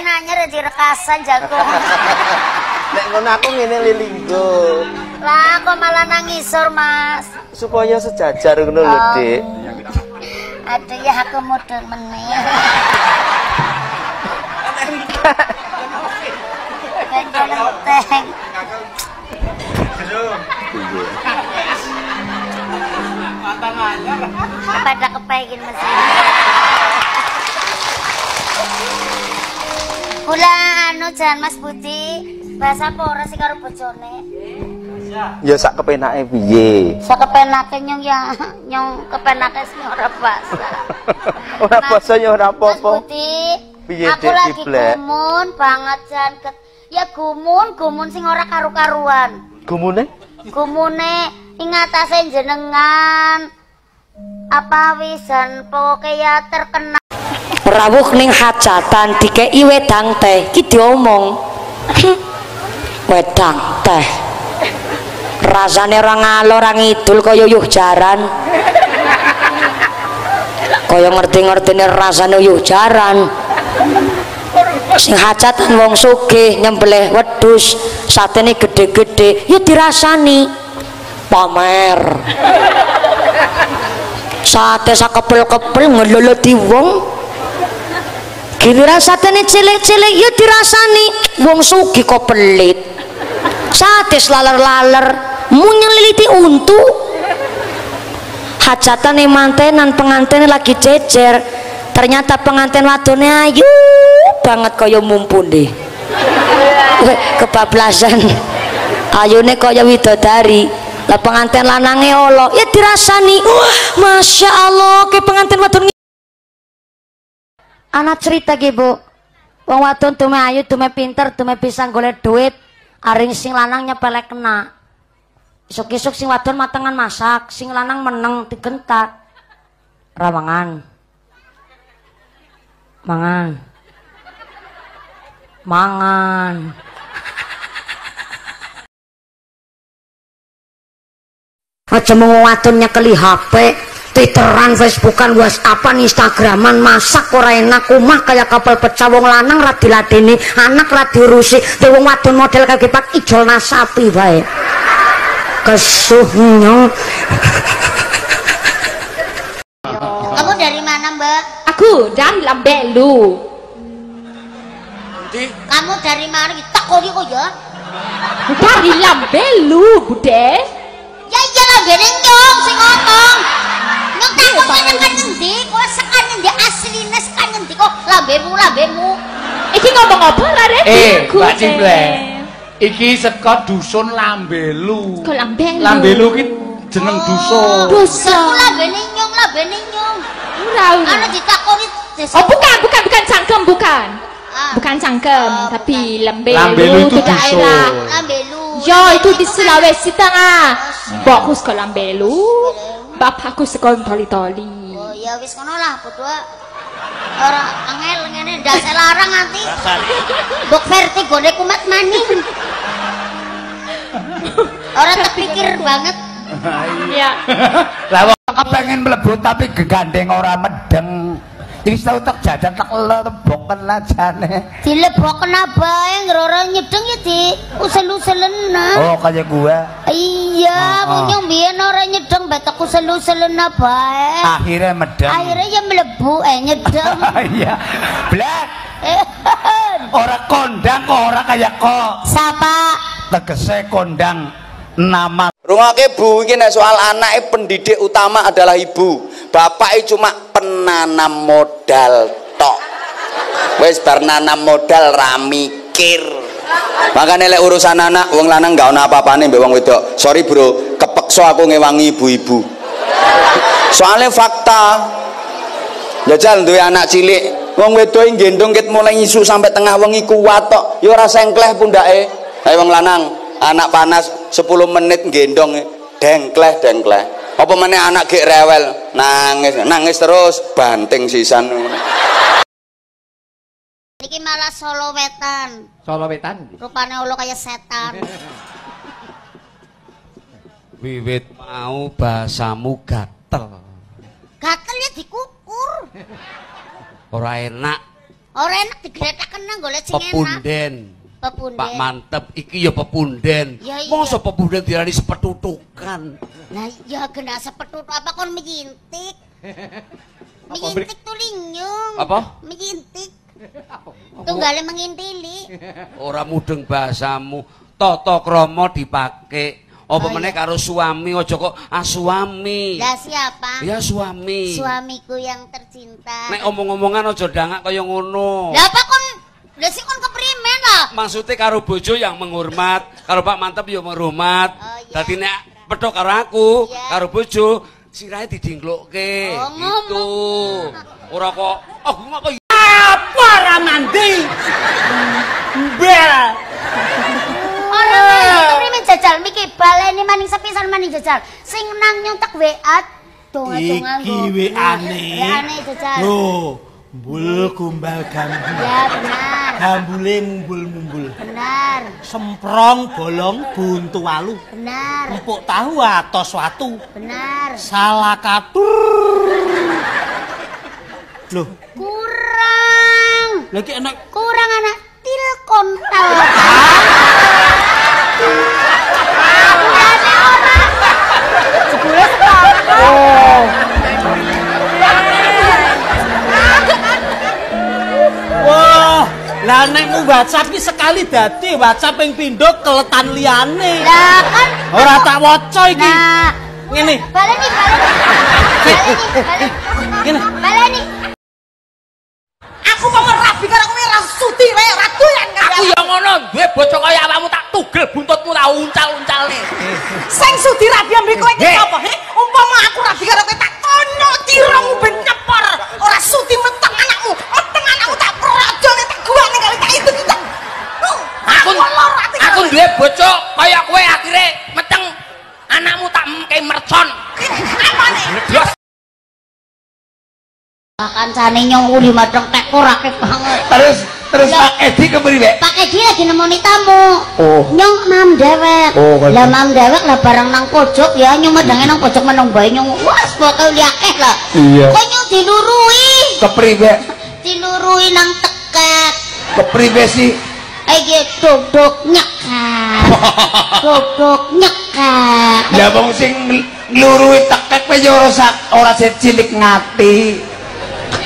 anyar di rekasan jago. Nek ngono aku ngene lilinggo. Lah kok malah nangisor, Mas? Supaya sejajar ngono lho, Oh. Dik. Aduh ya aku mudun meneh. Ganjalan teh. Pada kepengen mesin. Kula anu jan Mas Budi, bahasa apa ora sih karo bojone? Ya sak kepenake piye. Sakepenake nyong ya, nyong kepenake sing ora bahasa. Ora Mas- basa ya ora Mas apa-apa. Budi, Piye, aku lagi gumun banget jan ket. Ya gumun, gumun sing ora karu-karuan. Gumune? Gumune ing atase jenengan apa wisan pokoke ya terkenal rawuh ning hajatan dikei wedang teh. Ki diomong. Wedang teh. Rasane ora ngalor ora ngidul kaya yuh jaran. Kaya ngerti-ngertine rasane yuh jaran. Sing hajatan wong sugih nyembelih wedhus satene gede-gede. Ya dirasani. Pamer. Sate sakepel-kepel ngeloloti wong giliran satene cilik-cilik ya dirasani. Wong sugih kok pelit. Sate laler-laler. Munyeliti untu. Hajatan mantenan pengantin lagi jejer. Ternyata pengantin wadone ayu banget kaya mumpuni kebablasan. Ayune kaya widodari. Lah pengantin lanange olo. Ya dirasani. Wah masya Allah ke pengantin wadon anak cerita ki bu. Wong wadon tume ayu tume pinter tume bisa golek duit. Aring sing lanang nyepelek kena. Isuk-isuk sing wadon matengan masak sing lanang meneng digentak. Rawangan. Mangan. Mangan. Aja mau wadon nyekeli HP Twitteran, Facebookan, Whatsappan, Instagraman, masak ora enak. Kumah kayak kapal pecah wong lanang ra diladeni, anak ra diurusi, te wong wadon model kaki pak ijol nasapi bae. Kesuhnya kamu dari mana mbak? Aku dari Lambelu. kamu dari mana? Tak kok kok ya? Dari Lambelu, Bude. ya iya lah gini nyong sing ngomong apa Rare? Eh, Mbak Ciplek. Iki saka dusun Lambelu. Kok Lambelu? Lambelu ki jeneng dusun. Dosa. aku lambene nyong lambene nyong Ora, ora. karena ditakoni Oh bukan, bukan, bukan cangkem, bukan. Ah. Bukan cangkem, Oh, tapi Lambelu, Lambelu itu daerah. dusun. lambelu Yo, itu di Sulawesi Tengah. Mbokku sekolah Lambelu, bapakku sekolah Toli-Toli. oh ya wis kono lah berdua orang angel ngene ndak larang nanti Bok vertigo nek kumat maning orang terpikir banget Iya. Lah wong kepengen mlebu tapi gegandeng ora medeng. Iki tau tak jajan tak lebok lah jane. dilebokken abae ngroro nyedeng ya di usel-uselen Oh, kaya gua. iya Oh, oh. munyong biyen ora nyedeng betok usel-uselen abae Akhirnya medeng. akhirnya ya mlebu eh nyedeng Iya. Blak. Eh, Ora kondang kok ora kaya kok. Sapa? Tegese kondang nama Rungokke Bu iki nek soal anake pendidik utama adalah ibu. Bapake cuma penanam modal tok. Wis bar modal ra mikir. Lek urusan anak wong lanang gak ono apa-apane mbek wong wedok. Sorry Bro, kepeksa aku ngewangi ibu-ibu. Soalnya fakta. Jajal duwe anak cilik, wong wedok gendong ket mulai isu sampai tengah wengi kuat tok. Ya ora sengkleh pundake. Ayo wong lanang, anak panas 10 menit gendong dengkleh dengkleh. Apa meneh anak gek rewel, nangis, nangis terus banting sisan. Niki malah Solo Wetan. Solo Wetan. Rupane ulo kayak setan. Wiwit mau bahasamu gatel. Gatel ya dikukur. Ora enak Ora enak digletak kena golek sing enak. Pepunden. Pepunden. Pak Mantep iki ya pepunden. Ya, iya. Masa pepunden diarani sepetutukan. Nah, ya kena sepetut apa kon meyintik? Meyintik tuh. Apa? Meyintik. Tunggale mengintili. Ora mudeng bahasamu. Tata krama dipake. Apa Oh, meneh karo suami aja kok ah suami. Lah siapa? Ya suami. Suamiku yang tercinta. Nek omong-omongan aja dangak kaya ngono. Lah apa kon? Lah sing kon keprimen lah. Maksudnya karo bojo yang menghormat, karo Pak Mantep ya menghormat. Oh, iya. Dadi nek pedhok karo aku, Iya. karo bojo sirahe didingklokke. Oh, gitu. Ora kok oh kok kok Apa ora mandi? Bel. Ora keprimen jajal miki baleni maning sepisan maning jajal. Sing nang nyontek WA donga-donga Iki WA-ne. WA-ne jajal. Loh, mbul gumbal gambul. Ya benar. Gambule mumbul-mumbul. Benar. Semprong bolong buntu walu. Benar. Empuk tahu atos watu. Benar. Salah katur. Loh, Kurang. lagi enak Kurang anak til WhatsApp ki sekali dadi WhatsApp ping pindho keletan liyane. Lah kan Ora tak waca iki. Nah, Ngene. baleni baleni. Baleni baleni. Ngene. Baleni. Aku mau ngerabi karo kowe ra sudi wae ora doyan Aku ya ngono, duwe bojo kaya awakmu tak tugel buntutmu tak uncal-uncalne. Sing sudi rabi ambek kowe iki duwe bojo kaya kowe akhire meteng anakmu tak mengke mercon. Apane? Blos. Kancane nyong uli madang tek korake banget. Terus terus. Pak Edi kepriwe? Pakai dia lagi nemoni tamu. Oh. Nyong mam dewek. Oh, lah mam dewek lah barang nang pojok ya nyong medange nang pojok menong bae nyong. Wes pokoke liakeh lah. Iya. Kok nyong dilurui. Kepriwe? Dilurui nang teket. Kepriwe sih? Iki dok-dok nyekak. Dok-dok nyekak. Lah wong sing ngluruhi tekek kowe ya ora ora cilik ngati.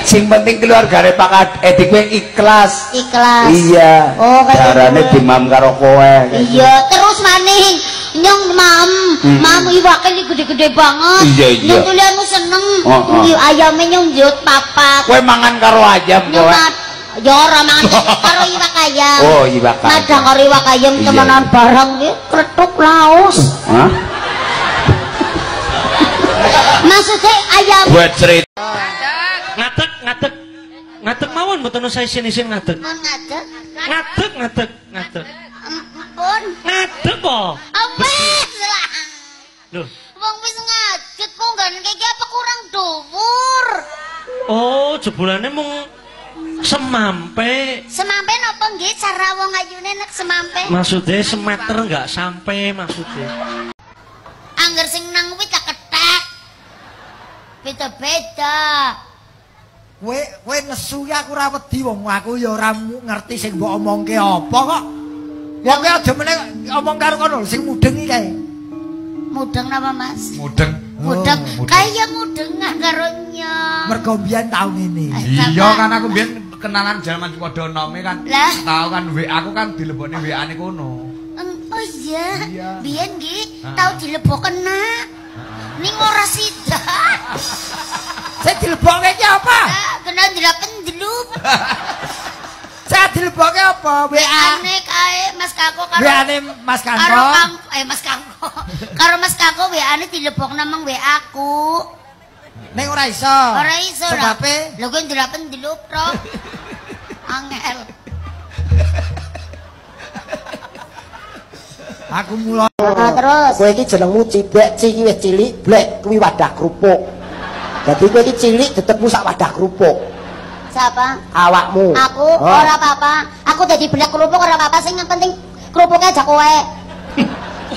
Sing penting keluargane Pak Edi kowe ikhlas. Ikhlas. Iya. Oh, Darane gitu. dimam karo kowe. Iya, terus maning nyong mam, mam iwake iki gede-gede banget. Iya, iya. Nyong tulianmu seneng. Oh, oh. Ayame nyong njut papat. Kowe mangan karo ayam Nyong kowe. Ya ora mangan karo iwak ayam. Oh, iwak ayam. Madang karo iwak ayam Iya, temenan iya. barang iki kletuk laos. Hah? Maksudnya ayam Buat cerita. Ngadeg, ngadeg. Ngadeg mawon mboten usah isin-isin ngadeg. mun ngadeg. Ngadeg, ngadeg, ngadeg. Pun. Ngadeg po. Awes lah. Loh, Wong wis ngadeg kok nggak kayak apa kurang dhuwur. oh jebulane mung semampe. Semampe napa nggih cara wong ayune nek semampe? Maksudnya semeter nggak sampai maksudnya. Angger sing nang wit tak ketek. Beda-beda. Kowe kowe nesu ya aku ora wedi wong aku ya ora ngerti sing mbok omongke apa kok. Wong kowe aja meneh omong karo kono sing mudeng iki kae. Mudeng napa Mas? Mudeng. Mudeng. Kayak mudengan karo nyong. Mergo mbiyen taun ini. Iya kan aku biyen kenalan jaman padha nome kan. Lah. Tahu kan WA aku kan dilebokne WA-ne kono. Em, Oh iya, Iya. biyen nggih Ah. tau dilebokken nak. Ning ora sida. Sing dilebokke iki apa? Ah, kena dilapen delup. Sing dilebokke apa? WA. Ane kae Mas Kako karo WA-ne Mas karo. Kang eh Mas Kako. karo Mas Kako WA-ne dilebokna mang WA aku. Ning ora iso. Ora iso lah. Sebabe Lho kok dilapen delup, Bro. Angel. aku mulai Nah, terus Kowe iki jenengmu cibek, ci iki wis cilik, blek kuwi wadah kerupuk. Dadi kowe iki cilik dedekmu sak wadah kerupuk. siapa? Awakmu. Aku Oh. ora apa-apa. Aku dadi belak kerupuk ora apa-apa sing yang penting kerupuknya aja kowe.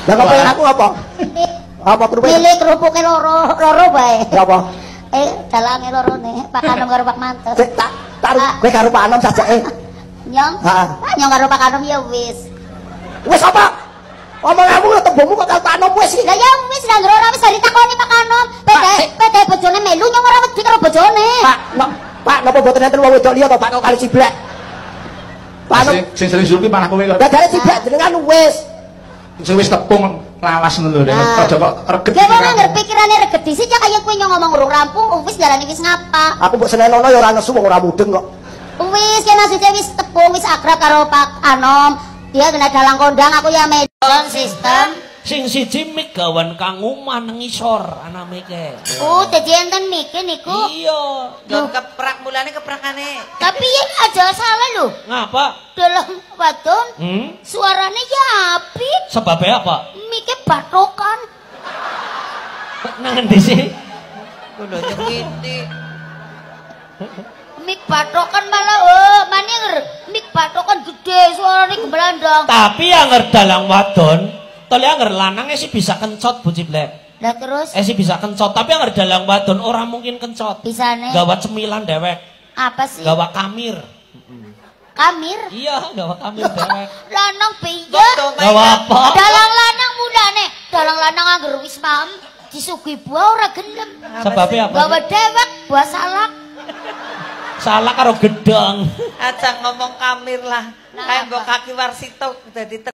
Lah kok aku apa? Apa kerupuk? Pilih kerupuknya loro, loro bae. Ya apa? Eh, dalange loro nih, Pak Kanom karo Pak Mantes. Tak Karo Ah. kowe karo Pak Anom sajake. Nyong. Heeh. Nyong karo Pak Kanom ya wis. Wis apa? Omonganmu lho tembungmu kok karo Pak Anom wis. Lah ya wis lah ora wis dari takoni Pak Kanom. Pede pede bojone melu nyong ora wedi karo bojone. Pak, Pak napa mboten enten wong wedok liya to Pak kok kali ciblek. Pak Anom, Sing selingsuh ki malah kowe kok. lah dari ciblek jenengan wis. Sing wis tepung lawas ngono lho. Ah. Aja kok reget. Ya wong anggar pikirane regedi sih kaya kowe nyong ngomong urung rampung wis darani wis ngapa. Aku mbok senenono ya ora nesu wong ora mudeng kok. Wis ya maksudnya wis tepung wis akrab karo Pak Anom. Dia kena dalang kondang aku ya medon sistem. Sing siji mik gawan kang umah nang isor ana mike. Oh, dadi enten mikir niku. Iya. Lho keprak mulane keprakane. Tapi ya aja salah lho. Ngapa? Dalam wadon Hmm? suaranya ya apik. Sebabnya apa? Mikir batokan. Nang endi sih? Kulo nyengiti. Mik batokan malah oh maninger mik batokan gede suaranya gemelandang. Tapi anger dalang wadon, tole anger lanang sih bisa kencot Bu Ciblek. Lah terus Eh sih bisa kencot, tapi anger dalang wadon ora mungkin kencot. bisane Gawa cemilan dewek, apa sih? gawa kamir. Kamir. Iya, gawa kamir dewek. Lanang piye? Gawa apa? Dalang lanang mudane. Dalang lanang anggar wis paham disuguhi buah ora gelem. Sebabnya apa? Gawa dewek buah salak. Salah karo gedang. Aja ngomong kamir lah. Kayak mbok kaki warsito dadi